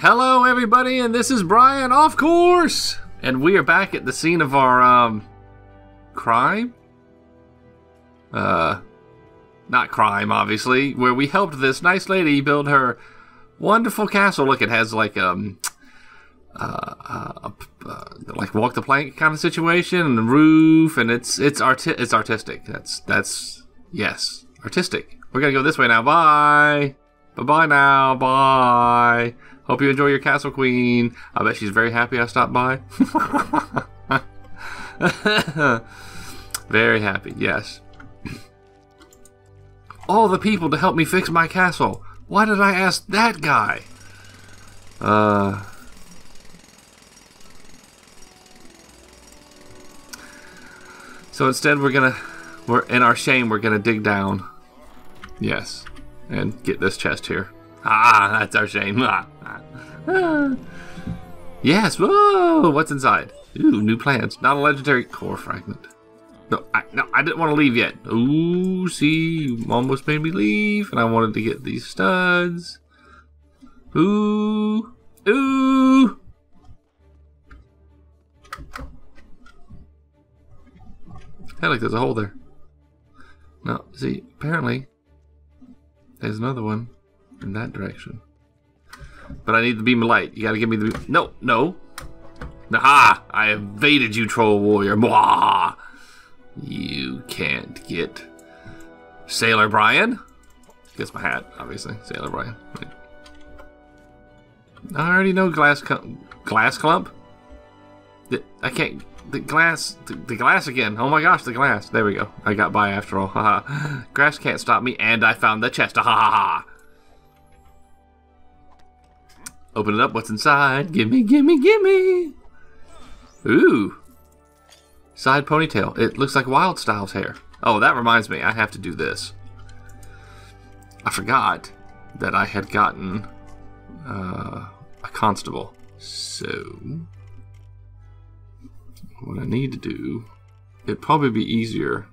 Hello, everybody, and this is Bryan OffCourse, and we are back at the scene of our um crime. Uh, not crime, obviously, where we helped this nice lady build her wonderful castle. Look, it has like um. Uh, uh, uh, like walk the plank kind of situation, and the roof, and it's it's arti- it's artistic. That's that's yes, artistic. We're gonna go this way now. Bye, bye bye now. Bye. Hope you enjoy your castle, Queen. I bet she's very happy I stopped by. very happy, yes. All the people to help me fix my castle. Why did I ask that guy? Uh. So instead, we're gonna, we're in our shame, we're gonna dig down. Yes, and get this chest here. Ah, that's our shame. Ah. Yes. Whoa! What's inside? Ooh, new plants. Not a legendary core fragment. No, I, no, I didn't want to leave yet. Ooh, see, you almost made me leave, and I wanted to get these studs. Ooh, ooh. Hey, look, there's a hole there. No, see, apparently, there's another one in that direction. But I need the beam of light. You gotta give me the beam. No, no. Aha! I evaded you, troll warrior. Mwah! You can't get Sailor Bryan. Gets my hat, obviously. Sailor Bryan. I already know glass clump. glass clump. I can't. The glass, the, the, glass again. Oh my gosh, the glass. There we go. I got by after all. Haha. Grass can't stop me, and I found the chest. Ha ha ha. Open it up. What's inside? Gimme, gimme, gimme. Ooh. Side ponytail. It looks like Wyldstyle's hair. Oh, that reminds me. I have to do this. I forgot that I had gotten uh, a constable. So, what I need to do, it'd probably be easier.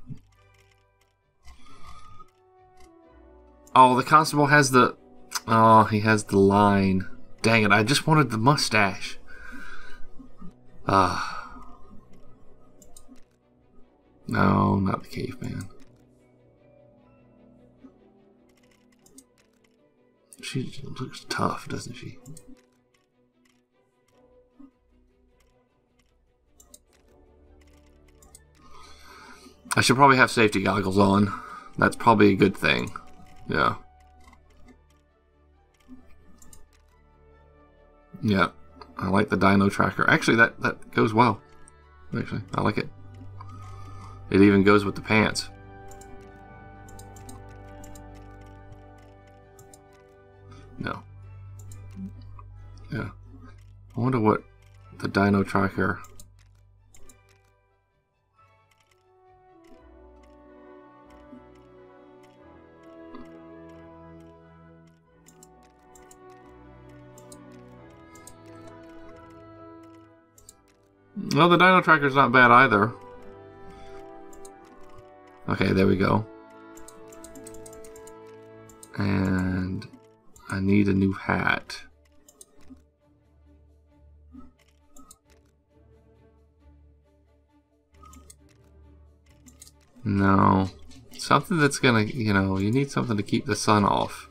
Oh, the constable has the. Oh, he has the line. Dang it, I just wanted the mustache. Ah. No, not the caveman. She looks tough, doesn't she? I should probably have safety goggles on. That's probably a good thing. Yeah. Yeah, I like the Dino Tracker. Actually, that that goes well. Actually, I like it. It even goes with the pants. No. Yeah. I wonder what the Dino Tracker. Well, the Dino Tracker's not bad either. Okay, there we go. And I need a new hat. No. Something that's gonna, you know, you need something to keep the sun off.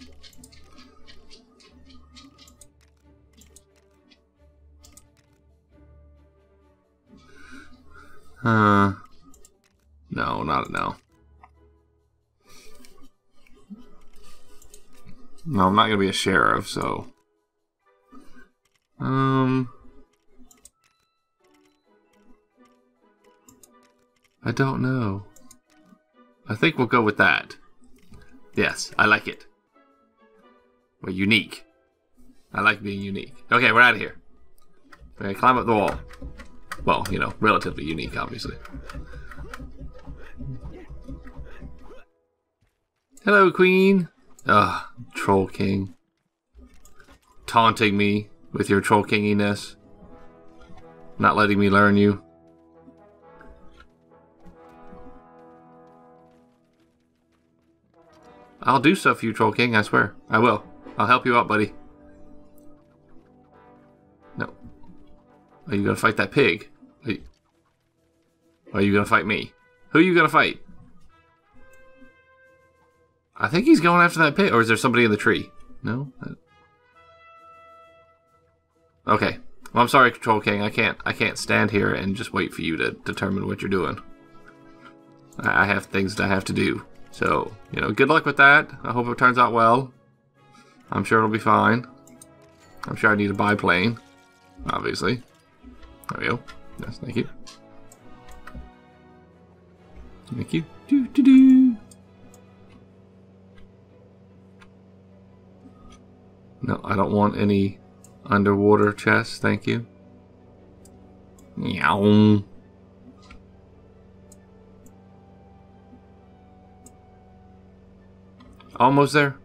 Uh, no, not no. No, I'm not gonna be a sheriff, so. Um. I don't know. I think we'll go with that. Yes, I like it. We're unique. I like being unique. Okay, we're out of here. Okay, climb up the wall. Well, you know, relatively unique, obviously. Hello, Queen. Ugh, Troll King. Taunting me with your Troll Kinginess. Not letting me learn you. I'll do so for you, Troll King, I swear. I will. I'll help you out, buddy. No. Are you gonna fight that pig? Are you, gonna fight me? Who are you gonna fight? I think he's going after that pig, or is there somebody in the tree? No. Uh, okay. Well, I'm sorry, Control King. I can't. I can't stand here and just wait for you to determine what you're doing. I I have things that I have to do. So, you know, good luck with that. I hope it turns out well. I'm sure it'll be fine. I'm sure I need a biplane, obviously. There we go. Yes, thank you. Thank you. No, I don't want any underwater chests, thank you. Meow. Almost there.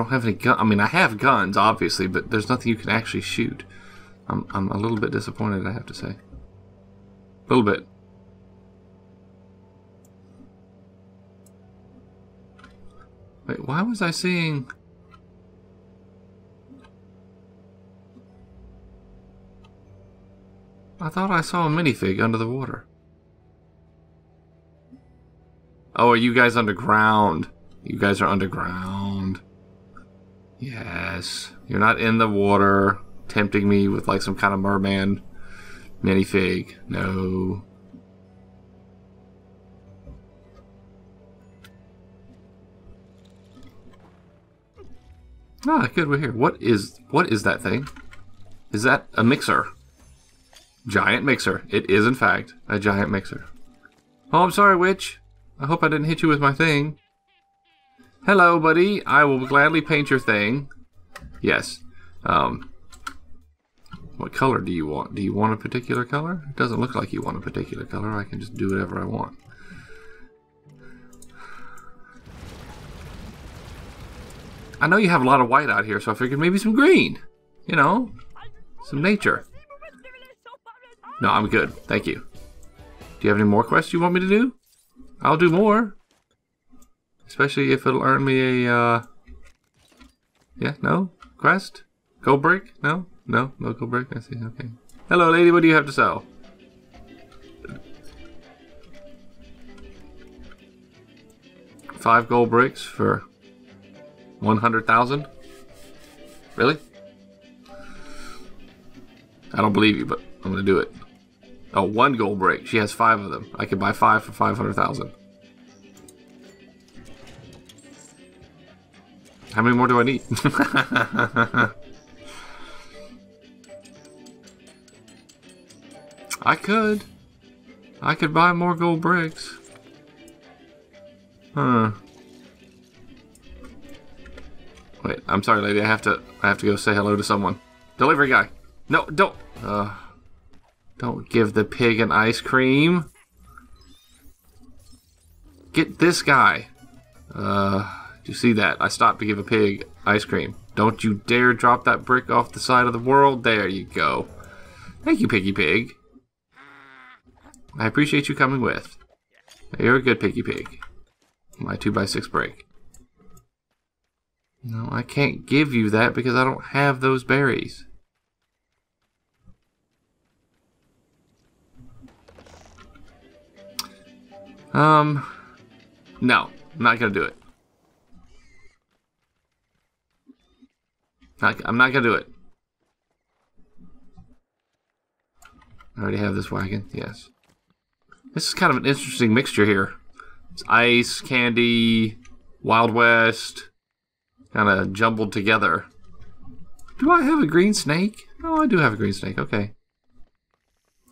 Don't have any gun. I mean, I have guns, obviously, but there's nothing you can actually shoot. I'm, I'm a little bit disappointed, I have to say. A little bit. Wait, why was I seeing... I thought I saw a minifig under the water. Oh, are you guys underground? You guys are underground. Yes. You're not in the water tempting me with like some kind of merman minifig. No. Ah, good, we're here. What is what is that thing? Is that a mixer? Giant mixer. It is in fact a giant mixer. Oh, I'm sorry, witch. I hope I didn't hit you with my thing. Hello, buddy. I will gladly paint your thing. Yes. Um, what color do you want? Do you want a particular color? It doesn't look like you want a particular color. I can just do whatever I want. I know you have a lot of white out here, so I figured maybe some green. You know, some nature. No, I'm good. Thank you. Do you have any more quests you want me to do? I'll do more. Especially if it'll earn me a, uh... Yeah, no? Quest? Gold break? No? No? No gold break? I see, okay. Hello, lady, what do you have to sell? Five gold bricks for 100,000? Really? I don't believe you, but I'm gonna do it. Oh, one gold brick. She has five of them. I could buy five for 500,000. How many more do I need? I could. I could buy more gold bricks. Huh. Wait, I'm sorry, lady. I have to. I have to go say hello to someone. Delivery guy. No, don't. Uh, don't give the pig an ice cream. Get this guy. Uh, do you see that? I stopped to give a pig ice cream. Don't you dare drop that brick off the side of the world. There you go. Thank you, Piggy Pig. I appreciate you coming with. You're a good Piggy Pig. My 2x6 break. No, I can't give you that because I don't have those berries. Um, no, I'm not gonna do it. Not, I'm not gonna do it. I already have this wagon, yes. This is kind of an interesting mixture here. It's ice, candy, Wild West, kind of jumbled together. Do I have a green snake? Oh, I do have a green snake. Okay.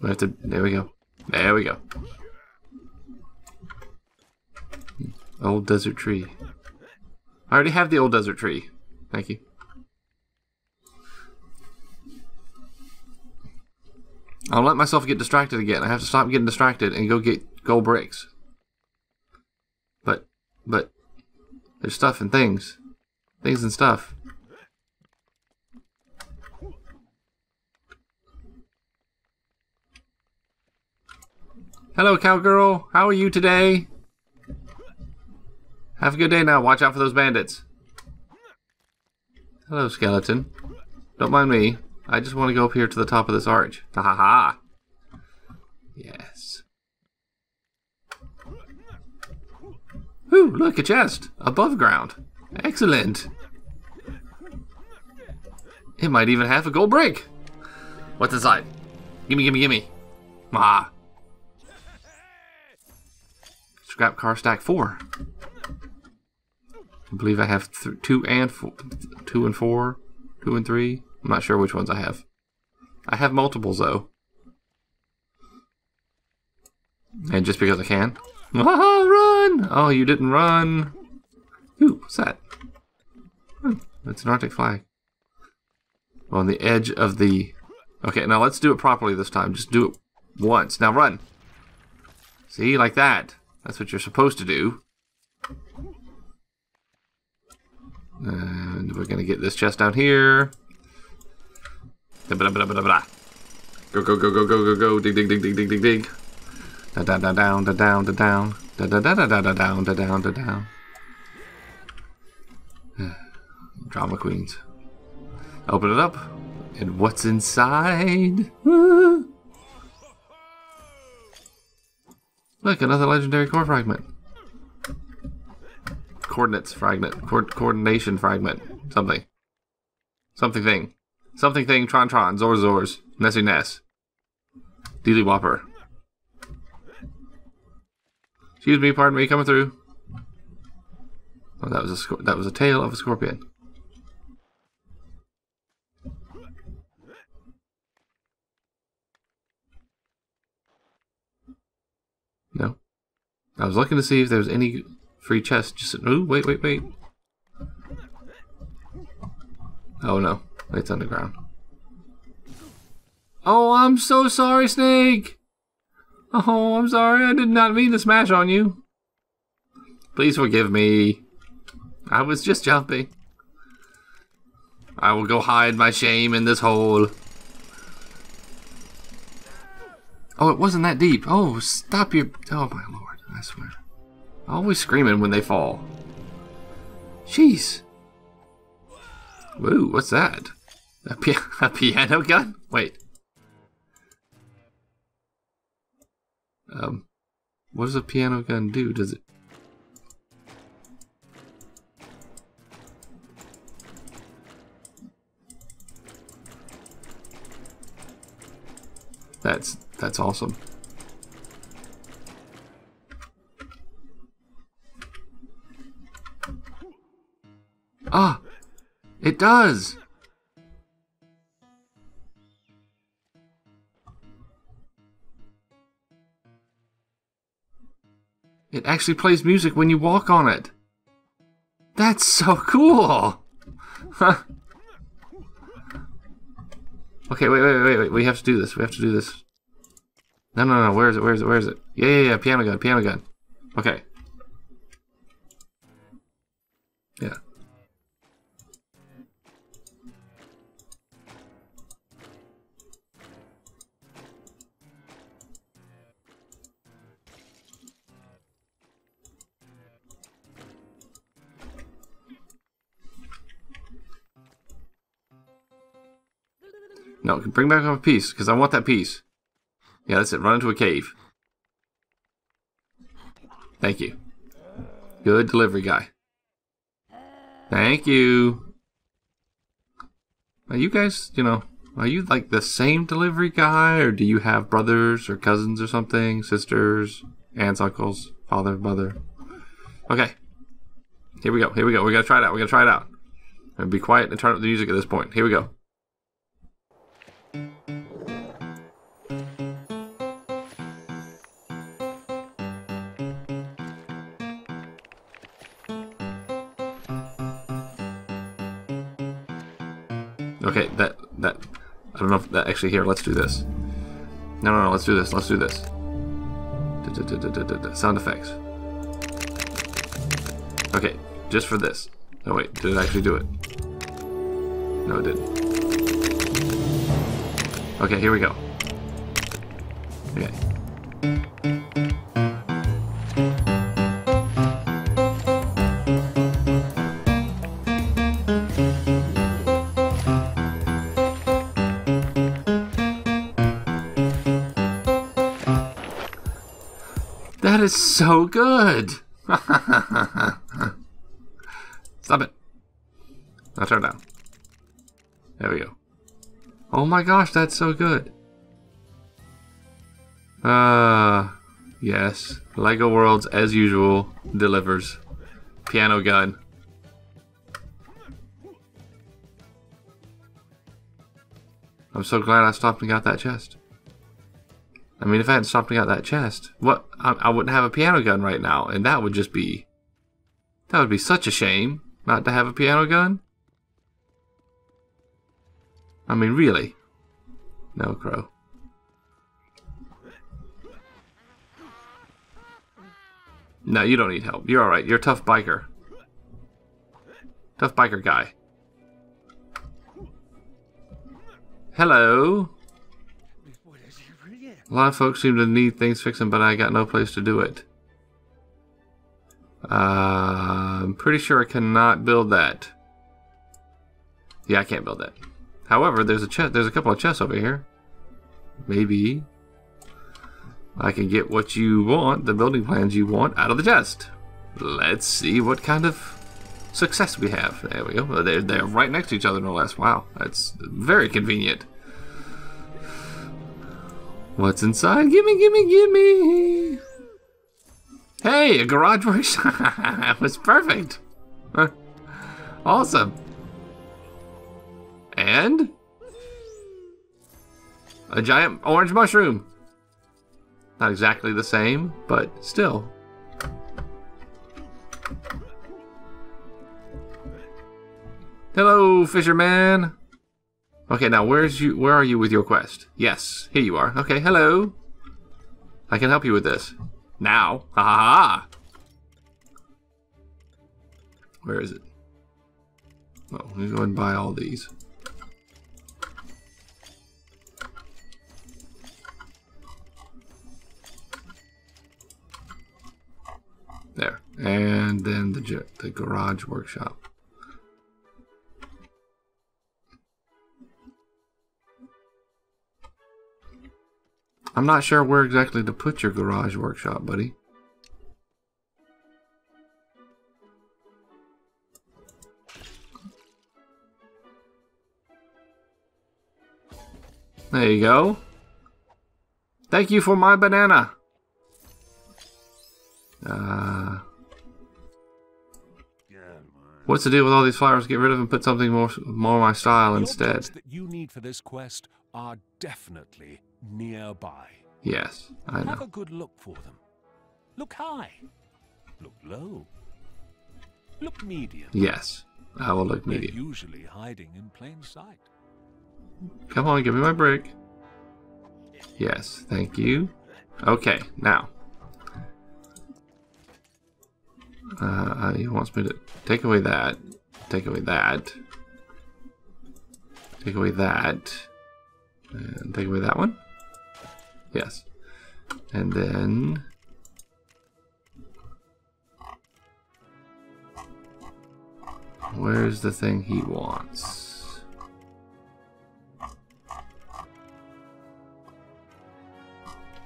We have to. There we go. There we go. Old desert tree. I already have the old desert tree. Thank you. I'll let myself get distracted again. I have to stop getting distracted and go get gold bricks. But, but, there's stuff and things. Things and stuff. Hello, cowgirl. How are you today? Have a good day now. Watch out for those bandits. Hello, skeleton. Don't mind me. I just want to go up here to the top of this arch. Ha ha ha. Yes. Ooh, look, a chest. Above ground. Excellent. It might even have a gold brick. What's inside? Gimme, gimme, gimme. Ah. Scrap car stack four. I believe I have two and four, two and four, two and three. I'm not sure which ones I have. I have multiples though. And just because I can. Run! Oh, you didn't run. Ooh, what's that? Oh, it's an Arctic flag. On the edge of the... Okay, now let's do it properly this time. Just do it once. Now run. See, like that. That's what you're supposed to do. And we're going to get this chest down here. Go, go, go, go, go, go, go, go. Dig, dig, dig, dig, dig, dig, dig. Da da da down, da down, da down. Da da da da da da down, da down, da down. Drama queens. Open it up. And what's inside? Look, another legendary core fragment. Coordinates fragment. Co coordination fragment. Something. Something thing. Something thing. Tron Tron. Zor Zors. Nessie Ness. Dealy Whopper. Excuse me, pardon me, coming through. Oh, that was a that was a tail of a scorpion. No. I was looking to see if there was any free chest. Just oh, wait, wait, wait. Oh no, it's underground. Oh, I'm so sorry, Snake. Oh, I'm sorry. I did not mean to smash on you. Please forgive me. I was just jumping. I will go hide my shame in this hole. Oh, it wasn't that deep. Oh, stop your... Oh, my lord. I swear. Always screaming when they fall. Jeez. Woo, what's that? A, a piano gun? Wait. Um, what does a piano gun do? Does it... That's that's awesome. It does. It actually plays music when you walk on it. That's so cool. okay, wait, wait, wait, wait. We have to do this. We have to do this. No, no, no. Where is it? Where is it? Where is it? Yeah, yeah, yeah. Piano gun. Piano gun. Okay. Yeah. No, bring back a piece, because I want that piece. Yeah, that's it. Run into a cave. Thank you. Good delivery guy. Thank you. Are you guys, you know, are you like the same delivery guy, or do you have brothers or cousins or something? Sisters, aunts, uncles, father, mother? Okay. Here we go. Here we go. We gotta try it out. We gotta try it out. Be quiet and turn up the music at this point. Here we go. Okay, that that I don't know if that actually here. Let's do this. No, no, no. Let's do this. Let's do this. Sound effects. Okay, just for this. Oh wait, did it actually do it? No, it didn't. Okay, here we go. Okay. So good. Stop it. Now turn down. There we go. Oh my gosh, that's so good. Uh, yes. Lego Worlds, as usual, delivers. Piano gun. I'm so glad I stopped and got that chest. I mean, if I hadn't stopped got that chest, what? I, I wouldn't have a piano gun right now, and that would just be... That would be such a shame, not to have a piano gun. I mean, really? No, Crow. No, you don't need help. You're alright. You're a tough biker. Tough biker guy. Hello. A lot of folks seem to need things fixing, but I got no place to do it. Uh, I'm pretty sure I cannot build that. Yeah, I can't build that. However, there's a chest. There's a couple of chests over here. Maybe I can get what you want, the building plans you want, out of the chest. Let's see what kind of success we have. There we go. They're, they're right next to each other, no less. Wow, that's very convenient. What's inside? Gimme, gimme, gimme! Hey, a garage workshop! that was perfect! awesome! And? A giant orange mushroom! Not exactly the same, but still. Hello, fisherman! Okay, now where's you? Where are you with your quest? Yes, here you are. Okay, hello. I can help you with this. Now. Ha ha ha! Where is it? Oh, let me go and buy all these. There. And then the, the garage workshop. I'm not sure where exactly to put your garage workshop, buddy. There you go. Thank you for my banana. Uh, what's the deal with all these flowers? Get rid of them and put something more more my style the instead. that you need for this quest are definitely nearby. Yes, I Have a good look for them. Look high. Look low. Look medium. Yes, I will look They're medium. usually hiding in plain sight. Come on, give me my break. Yes, thank you. Okay, now. Uh, he wants me to take away that. Take away that. Take away that. And take away that one. Yes. And then... Where's the thing he wants?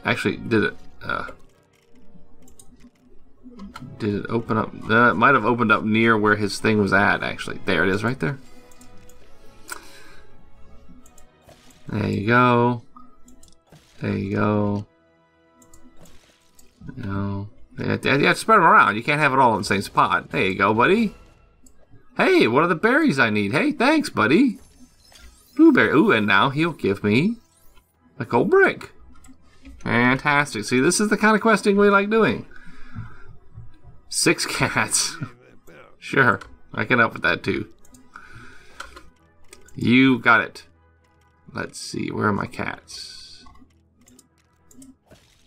Actually, did it? Uh, did it open up? It might have opened up near where his thing was at. Actually, there it is, right there. There you go. There you go. No. You have to, spread them around. You can't have it all in the same spot. There you go, buddy. Hey, what are the berries I need? Hey, thanks, buddy. Blueberry. Ooh, and now he'll give me a gold brick. Fantastic. See, this is the kind of questing we like doing. Six cats. sure, I can help with that too. You got it. Let's see, where are my cats?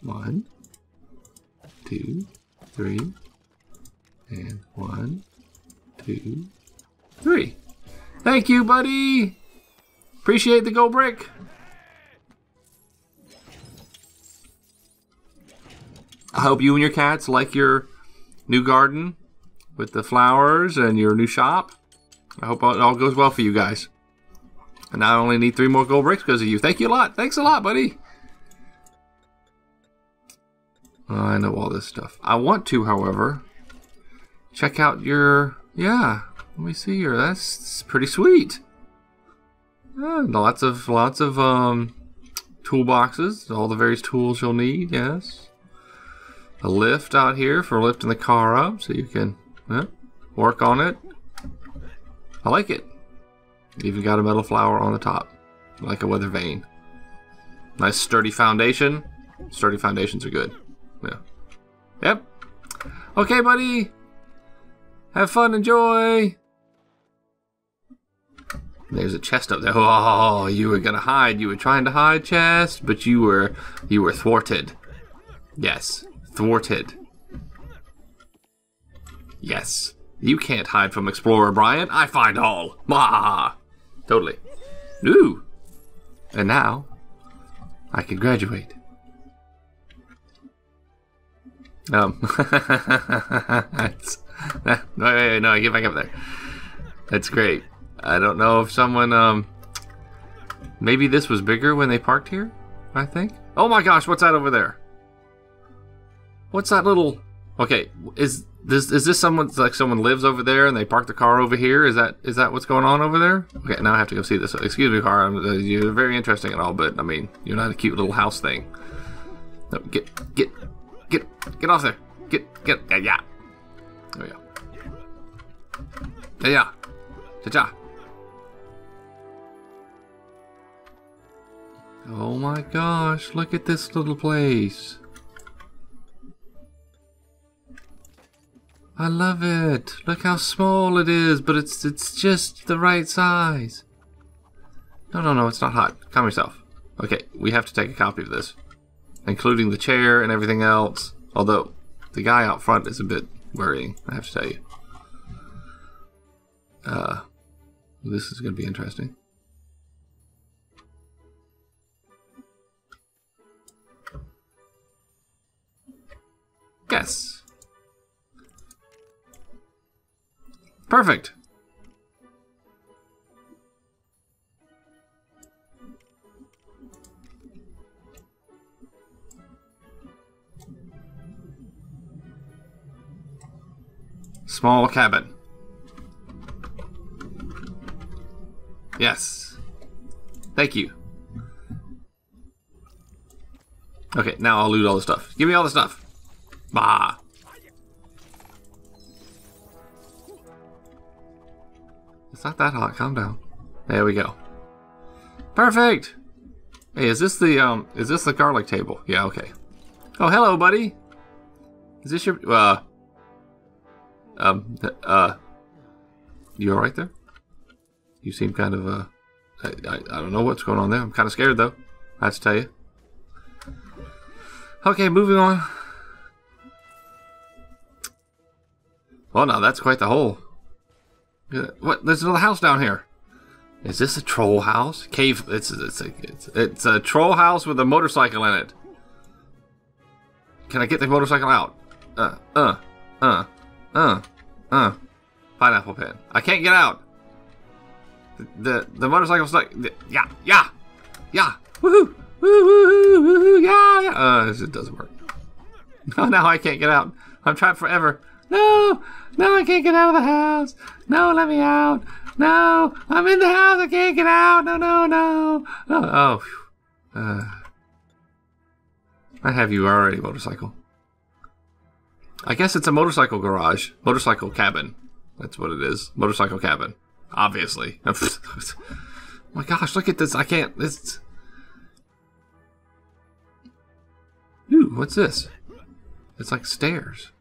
One, two, three, and one, two, three. Thank you, buddy. Appreciate the gold brick. I hope you and your cats like your new garden with the flowers and your new shop. I hope it all goes well for you guys. And I only need three more gold bricks because of you. Thank you a lot. Thanks a lot, buddy. I know all this stuff. I want to, however, check out your. Yeah, let me see here. That's pretty sweet. Yeah, lots of lots of um, toolboxes. All the various tools you'll need. Yes. A lift out here for lifting the car up, so you can yeah, work on it. I like it. Even got a metal flower on the top, like a weather vane. Nice sturdy foundation. Sturdy foundations are good. Yeah. Yep. Okay, buddy. Have fun, enjoy. There's a chest up there. Oh, you were gonna hide. You were trying to hide, chest, but you were you were thwarted. Yes, thwarted. Yes. You can't hide from Explorer Bryan. I find all. Mah. Totally. Ooh. And now, I can graduate. Um. no, wait, wait, no, I get back up there. That's great. I don't know if someone, um. Maybe this was bigger when they parked here, I think. Oh my gosh, what's that over there? What's that little. Okay, is this is this someone like someone lives over there and they park the car over here? Is that is that what's going on over there? Okay, now I have to go see this. Excuse me, car. I'm, uh, you're very interesting and all, but I mean, you're not a cute little house thing. No, get get get get off there. Get get yeah yeah. We go. Yeah yeah. Cha cha. Oh my gosh! Look at this little place. I love it. Look how small it is, but it's it's just the right size. No, no, no, it's not hot. Calm yourself. Okay, we have to take a copy of this, including the chair and everything else. Although the guy out front is a bit worrying, I have to tell you. Uh, this is going to be interesting. Yes. Perfect. Small cabin. Yes. Thank you. Okay, now I'll loot all the stuff. Give me all the stuff. Bah. It's not that hot. Calm down. There we go. Perfect. Hey, is this the um? Is this the garlic table? Yeah. Okay. Oh, hello, buddy. Is this your uh? Um. Uh. You all right there? You seem kind of uh. I, I, I don't know what's going on there. I'm kind of scared though. I have to tell you. Okay, moving on. Well, now that's quite the hole. What? There's another house down here. Is this a troll house? Cave. It's it's a it's, it's a troll house with a motorcycle in it. Can I get the motorcycle out? Uh uh uh uh uh. Pineapple pen. I can't get out. The the, the motorcycle's stuck. The, yeah yeah yeah. Woohoo woohoo woohoo yeah yeah. Uh, it doesn't work. Oh, now I can't get out. I'm trapped forever. No, no, I can't get out of the house. No, let me out. No, I'm in the house. I can't get out. No, no, no. Oh, oh. Uh, I have you already, motorcycle. I guess it's a motorcycle garage, motorcycle cabin. That's what it is. Motorcycle cabin. Obviously. my gosh, look at this. I can't. This. Ooh, what's this? It's like stairs.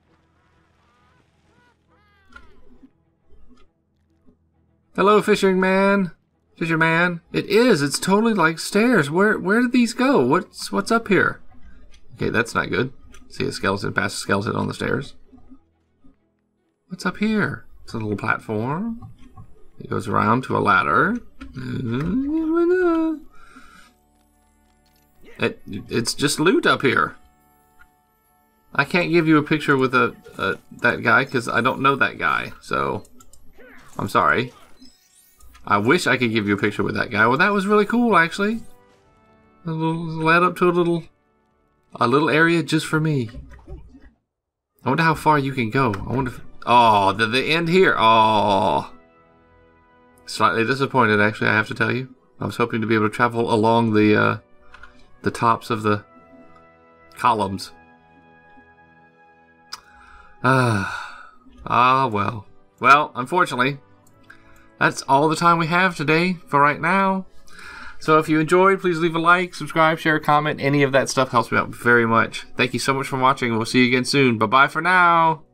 Hello, fishing man. Fisherman. It is. It's totally like stairs. Where where did these go? What's what's up here? Okay, that's not good. See a skeleton pass a skeleton on the stairs. What's up here? It's a little platform. It goes around to a ladder. It, it's just loot up here. I can't give you a picture with a, a that guy because I don't know that guy. So I'm sorry. I wish I could give you a picture with that guy. Well, that was really cool, actually. A little led up to a little a little area just for me. I wonder how far you can go. I wonder. If, oh, the end here. Oh, slightly disappointed. Actually, I have to tell you. I was hoping to be able to travel along the uh, the tops of the columns. Ah, ah, well, well. Unfortunately, that's all the time we have today for right now. So if you enjoyed, please leave a like, subscribe, share, comment. Any of that stuff helps me out very much. Thank you so much for watching. We'll see you again soon. Bye bye for now.